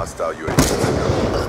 Hostile UAV.